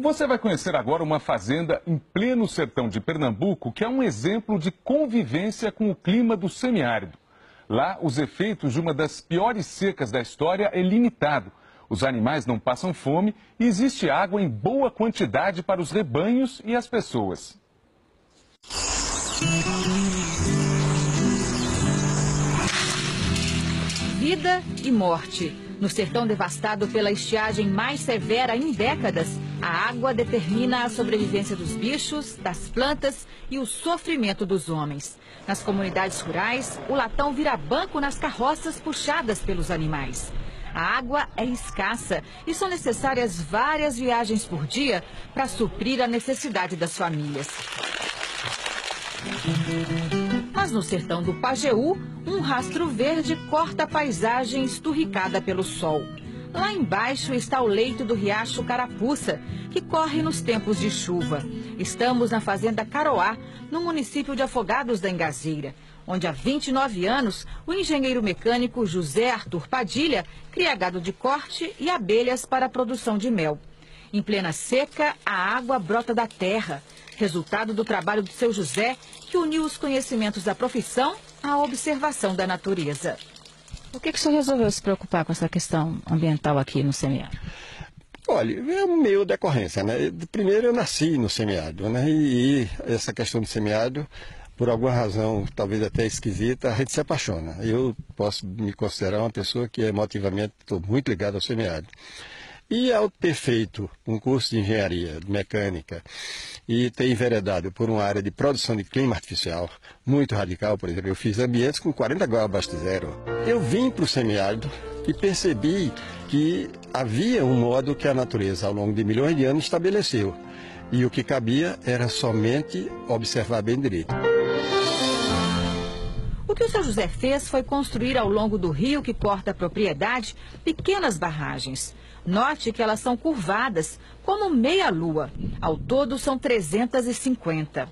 Você vai conhecer agora uma fazenda em pleno sertão de Pernambuco que é um exemplo de convivência com o clima do semiárido. Lá, os efeitos de uma das piores secas da história é limitado. Os animais não passam fome e existe água em boa quantidade para os rebanhos e as pessoas. Vida e morte. No sertão devastado pela estiagem mais severa em décadas, a água determina a sobrevivência dos bichos, das plantas e o sofrimento dos homens. Nas comunidades rurais, o latão vira banco nas carroças puxadas pelos animais. A água é escassa e são necessárias várias viagens por dia para suprir a necessidade das famílias. Mas no sertão do Pajeú, um rastro verde corta a paisagem esturricada pelo sol. Lá embaixo está o leito do riacho Carapuça, que corre nos tempos de chuva. Estamos na fazenda Caroá, no município de Afogados da Engazeira, onde há 29 anos o engenheiro mecânico José Arthur Padilha cria gado de corte e abelhas para a produção de mel. Em plena seca, a água brota da terra, resultado do trabalho do seu José, que uniu os conhecimentos da profissão à observação da natureza. Por que, que o senhor resolveu se preocupar com essa questão ambiental aqui no semiárido? Olha, é meio decorrência, né? Primeiro eu nasci no semiárido, né? E, e essa questão do semiárido, por alguma razão, talvez até esquisita, a gente se apaixona. Eu posso me considerar uma pessoa que emotivamente estou muito ligado ao semiárido. E ao ter feito um curso de engenharia mecânica e ter enveredado por uma área de produção de clima artificial muito radical, por exemplo, eu fiz ambientes com 40 graus abaixo de zero. Eu vim para o semiárido e percebi que havia um modo que a natureza, ao longo de milhões de anos, estabeleceu. E o que cabia era somente observar bem direito. O que o seu José fez foi construir ao longo do rio que corta a propriedade pequenas barragens. Note que elas são curvadas, como meia-lua. Ao todo, são 350.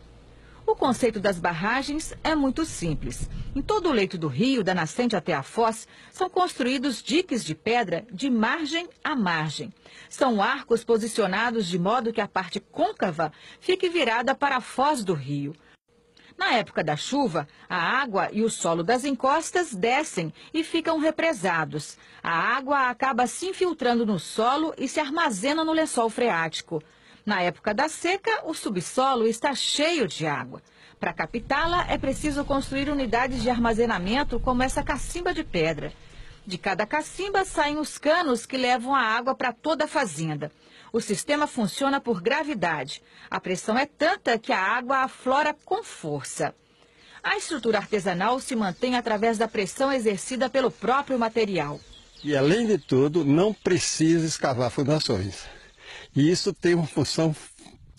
O conceito das barragens é muito simples. Em todo o leito do rio, da nascente até a foz, são construídos diques de pedra de margem a margem. São arcos posicionados de modo que a parte côncava fique virada para a foz do rio. Na época da chuva, a água e o solo das encostas descem e ficam represados. A água acaba se infiltrando no solo e se armazena no lençol freático. Na época da seca, o subsolo está cheio de água. Para captá-la, é preciso construir unidades de armazenamento como essa cacimba de pedra. De cada cacimba saem os canos que levam a água para toda a fazenda. O sistema funciona por gravidade. A pressão é tanta que a água aflora com força. A estrutura artesanal se mantém através da pressão exercida pelo próprio material. E, além de tudo, não precisa escavar fundações. E isso tem uma função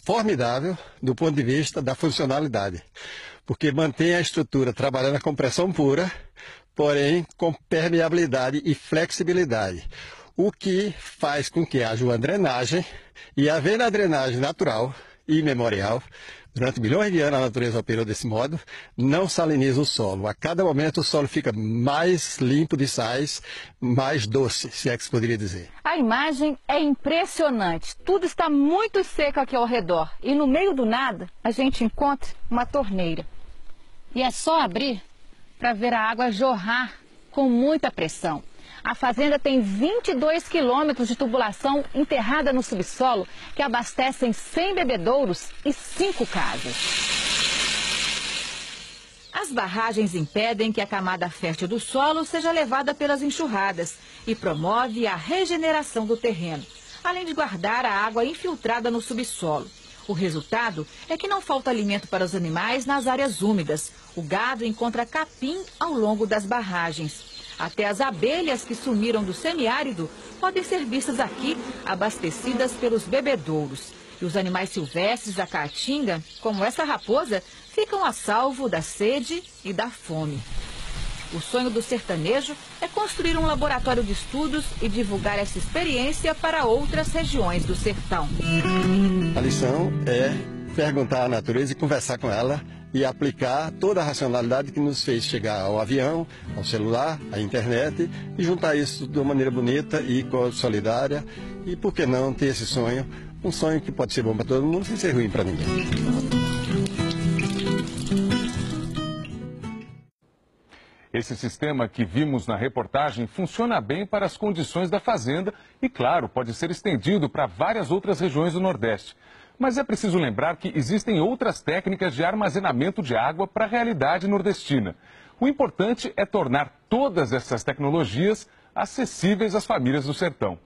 formidável do ponto de vista da funcionalidade, porque mantém a estrutura trabalhando com pressão pura, porém com permeabilidade e flexibilidade o que faz com que haja uma drenagem, e havendo a drenagem natural e memorial, durante milhões de anos a natureza operou desse modo, não saliniza o solo. A cada momento o solo fica mais limpo de sais, mais doce, se é que se poderia dizer. A imagem é impressionante. Tudo está muito seco aqui ao redor. E no meio do nada, a gente encontra uma torneira. E é só abrir para ver a água jorrar com muita pressão. A fazenda tem 22 quilômetros de tubulação enterrada no subsolo que abastecem 100 bebedouros e 5 casas. As barragens impedem que a camada fértil do solo seja levada pelas enxurradas e promove a regeneração do terreno, além de guardar a água infiltrada no subsolo. O resultado é que não falta alimento para os animais nas áreas úmidas. O gado encontra capim ao longo das barragens. Até as abelhas que sumiram do semiárido podem ser vistas aqui, abastecidas pelos bebedouros. E os animais silvestres da caatinga, como essa raposa, ficam a salvo da sede e da fome. O sonho do sertanejo é construir um laboratório de estudos e divulgar essa experiência para outras regiões do sertão. A lição é perguntar à natureza e conversar com ela e aplicar toda a racionalidade que nos fez chegar ao avião, ao celular, à internet e juntar isso de uma maneira bonita e solidária e, por que não, ter esse sonho um sonho que pode ser bom para todo mundo sem ser ruim para ninguém. Esse sistema que vimos na reportagem funciona bem para as condições da fazenda e, claro, pode ser estendido para várias outras regiões do Nordeste. Mas é preciso lembrar que existem outras técnicas de armazenamento de água para a realidade nordestina. O importante é tornar todas essas tecnologias acessíveis às famílias do sertão.